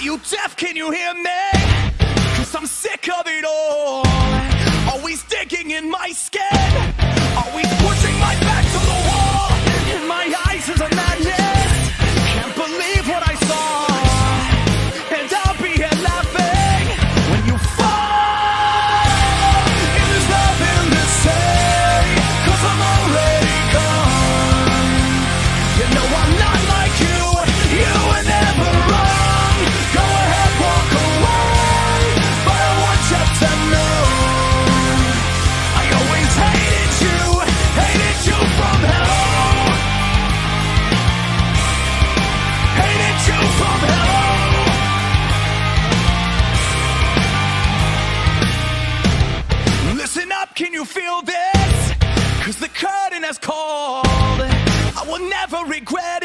Are you deaf? Can you hear me? feel this? Cause the curtain has called. I will never regret